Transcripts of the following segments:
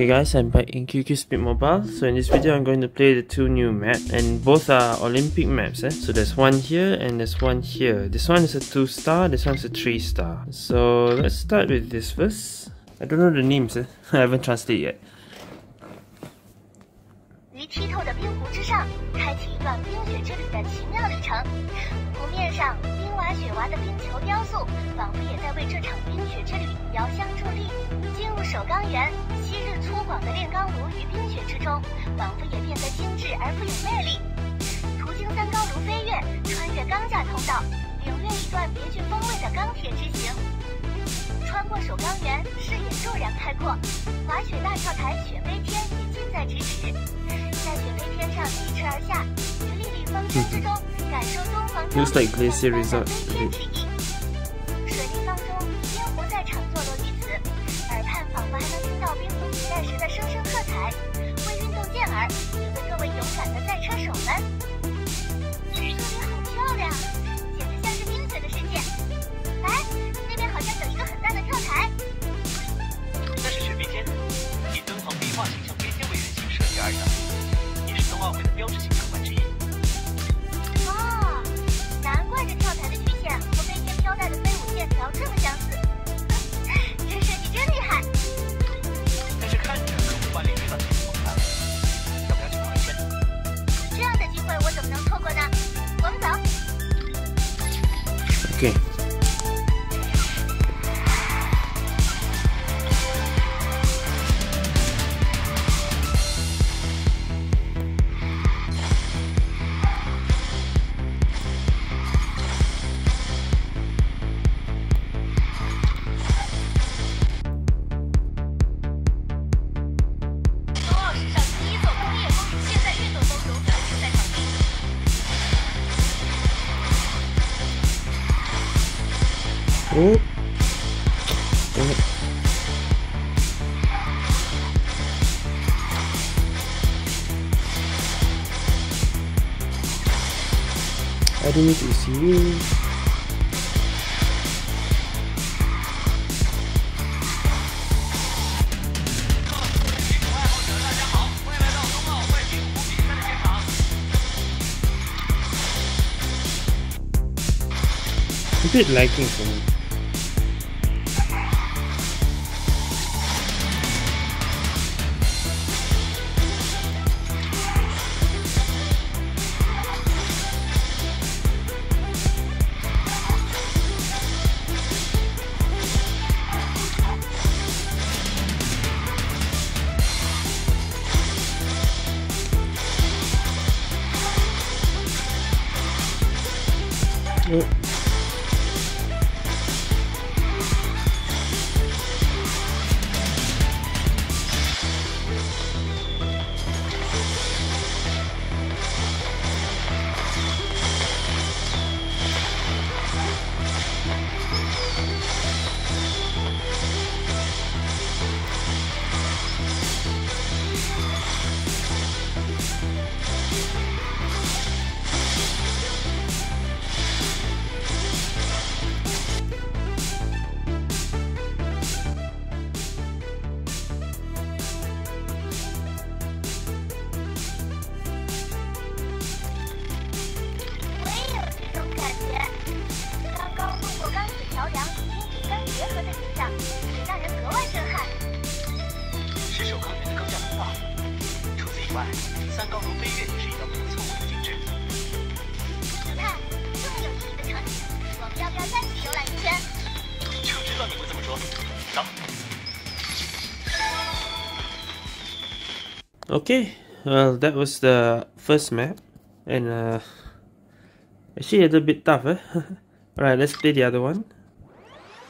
Okay guys, I'm back in QQ Speed Mobile. So in this video, I'm going to play the two new maps and both are Olympic maps. Eh? So there's one here and there's one here. This one is a 2 star, this one is a 3 star. So let's start with this first. I don't know the names, eh? I haven't translated yet. 上，开启一段冰雪之旅的奇妙旅程。湖面上冰娃雪娃的冰球雕塑，仿佛也在为这场冰雪之旅遥相助力。进入首钢园，昔日粗犷的炼钢炉于冰雪之中，仿佛也变得精致而富有魅力。途经三高炉飞跃，穿越钢架通道，领略一段别具风味的钢铁之行。穿过首钢园，视野骤然开阔，滑雪大跳台雪飞天也近在咫尺。天上疾驰而下，于历历风声之中，感受东方将 Looks like Glacier 飞天之意。水立方中，冰壶在场坐落于此，耳畔仿佛还能听到冰壶比赛时的声声喝彩。为运动健儿，也为各位勇敢的 Oh. Damn it. I do need to see you. A bit lacking for me. 道你会这么说。走。Okay, well that was the first map, and uh, actually a little bit tough, eh? Alright, let's play the other one.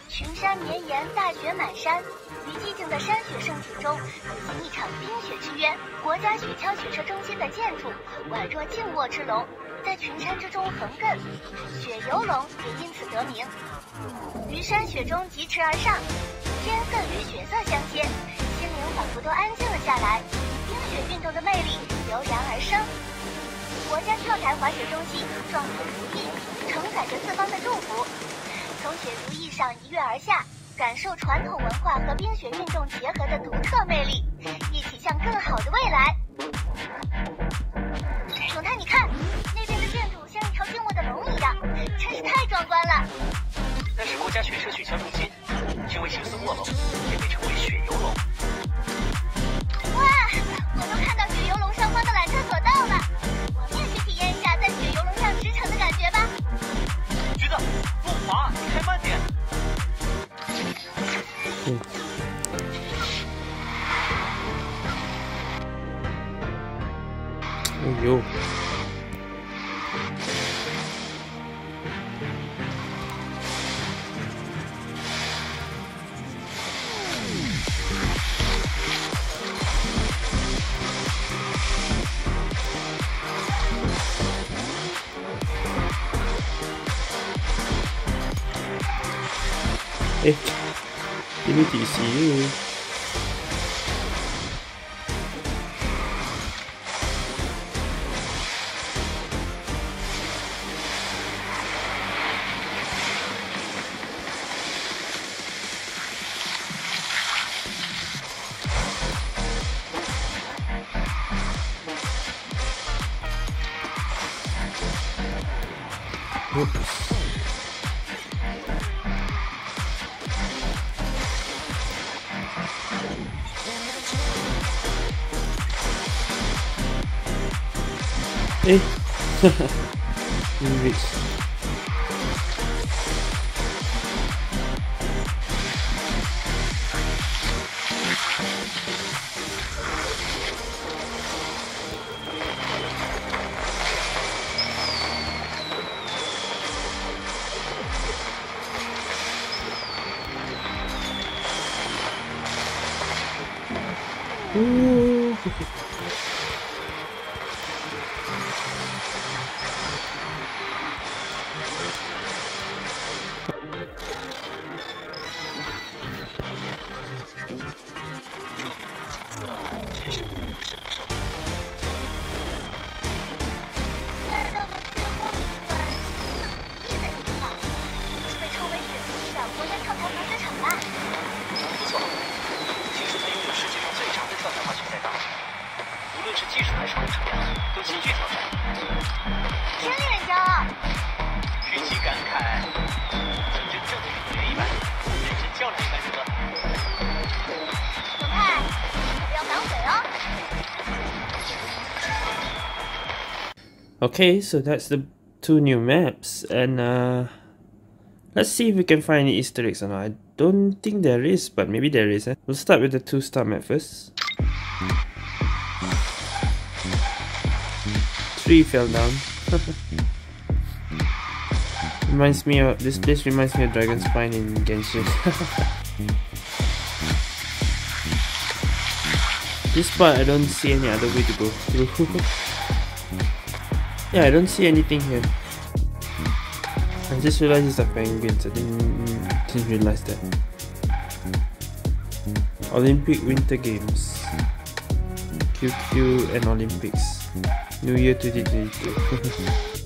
群山绵延，大雪满山，于寂静的山雪圣景中举行一场冰雪之约。国家雪橇雪车中心的建筑宛若静卧之龙，在群山之中横亘，雪游龙也因此得名。于山雪中疾驰而上，天色与雪色相接，心灵仿佛都安静了下来。冰雪运动的魅力油然而生。国家跳台滑雪中心状似如意，承载着四方的祝福。从雪如意上一跃而下，感受传统文化和冰雪运动结合的独特魅力，一起向有。哎，有点意思。Ei! Invisto. Uh! Okay, so that's the two new maps, and uh, let's see if we can find any Easter eggs or not. I don't think there is, but maybe there is. Eh? We'll start with the two star map first. Three fell down. reminds me of this place. Reminds me of Dragon Spine in Genshin. this part I don't see any other way to go through. Yeah, I don't see anything here. I just realized it's a penguins. I didn't, didn't realize that. Olympic Winter Games. QQ and Olympics. New Year 2022.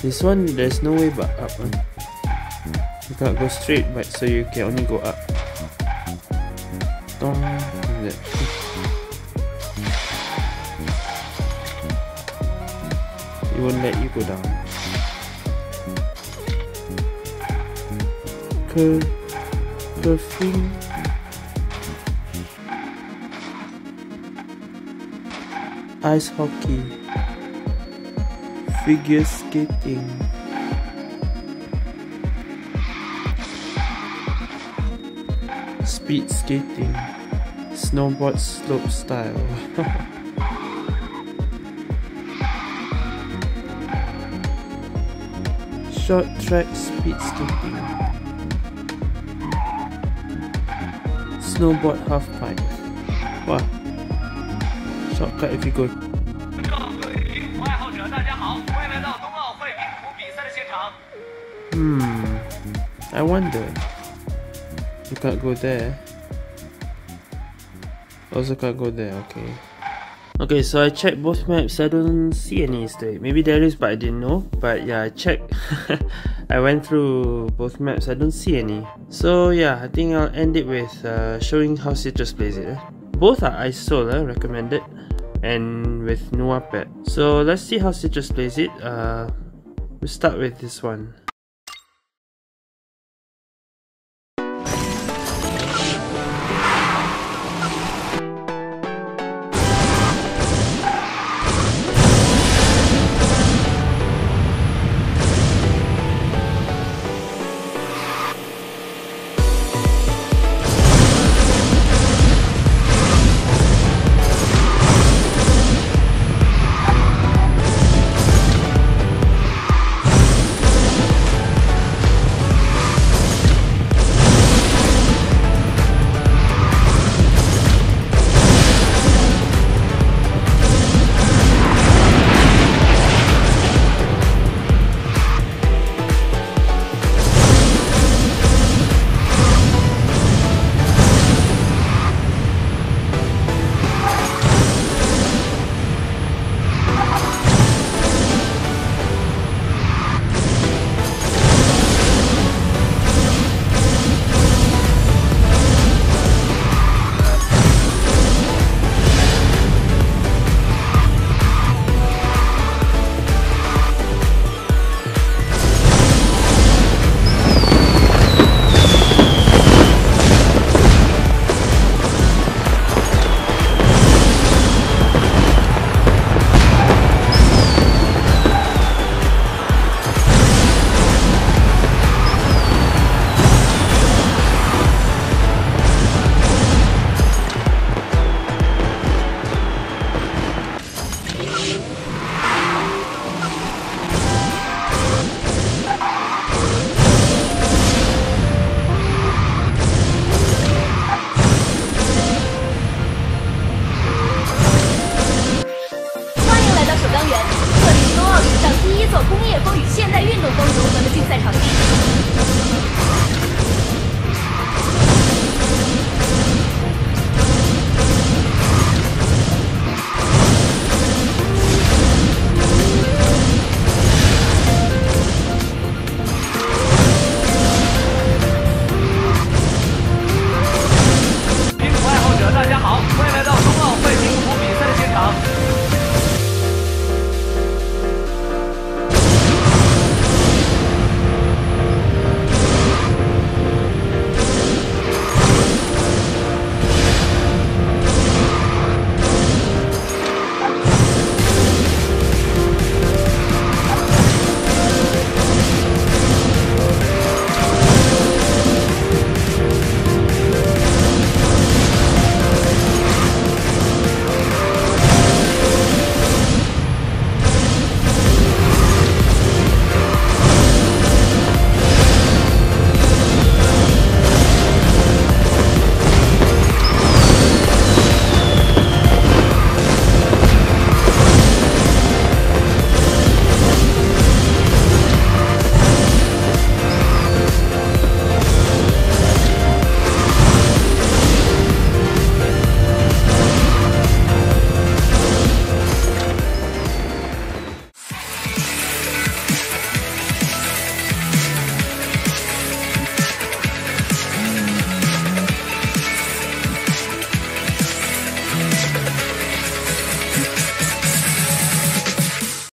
This one, there's no way but up. Huh? You can't go straight, but so you can only go up. It? It won't let you go down. Curling. Ice hockey. Figure skating. Speed skating Snowboard slope style. Short track speed skating. Snowboard half pipe. Wow. Shortcut if you go 各位冰壶爱好者，大家好，欢迎来到冬奥会冰壶比赛的现场。 Hmm. I wonder. You can't go there. Also can't go there, okay. Okay, so I checked both maps. I don't see any Easter egg. Maybe there is, but I didn't know. But yeah, I checked. I went through both maps. I don't see any. So yeah, I think I'll end it with uh, showing how Citrus plays it. Eh? Both are ISOL, eh, recommended. And with Nua Pet. So let's see how Citrus plays it. Uh, we'll start with this one. 做工业风与现代运动风融合的竞赛场地。